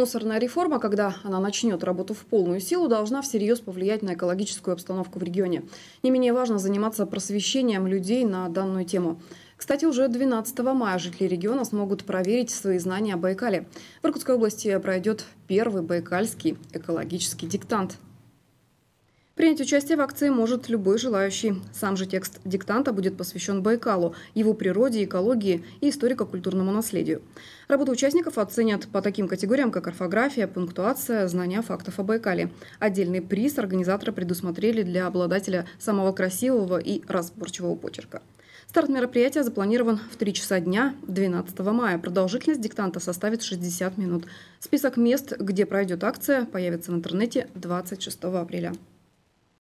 Мусорная реформа, когда она начнет работу в полную силу, должна всерьез повлиять на экологическую обстановку в регионе. Не менее важно заниматься просвещением людей на данную тему. Кстати, уже 12 мая жители региона смогут проверить свои знания о Байкале. В Иркутской области пройдет первый байкальский экологический диктант. Принять участие в акции может любой желающий. Сам же текст диктанта будет посвящен Байкалу, его природе, экологии и историко-культурному наследию. Работу участников оценят по таким категориям, как орфография, пунктуация, знания фактов о Байкале. Отдельный приз организаторы предусмотрели для обладателя самого красивого и разборчивого почерка. Старт мероприятия запланирован в 3 часа дня 12 мая. Продолжительность диктанта составит 60 минут. Список мест, где пройдет акция, появится в интернете 26 апреля.